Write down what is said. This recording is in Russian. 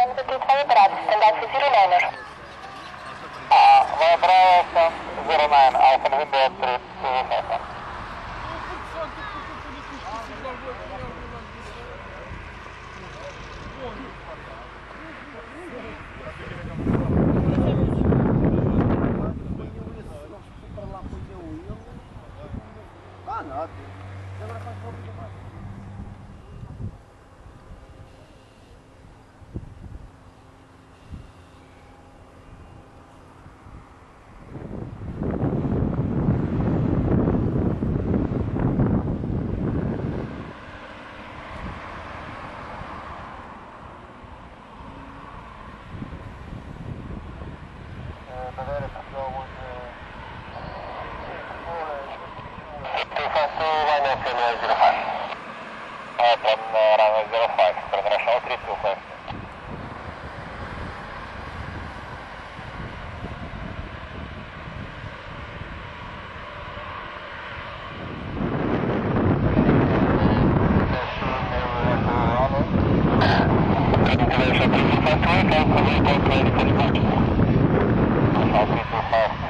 Комната 31 градус, стандарт 09. Uh, Vibra 09, Alpha Window 3, 2, 05. Атлан Runway 05, Progression 325. Thank you.